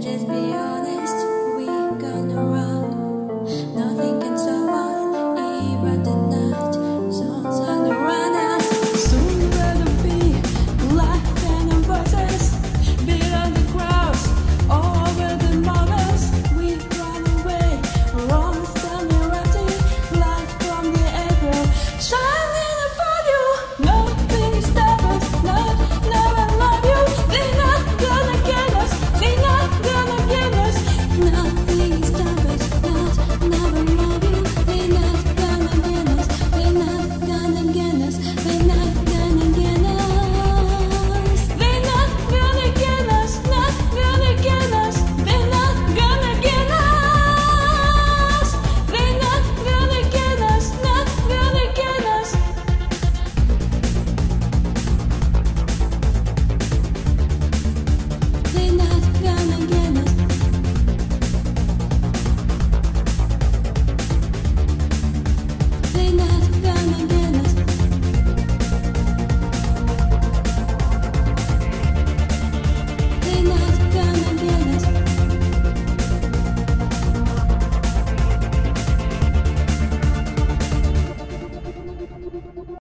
just be honest, we got no.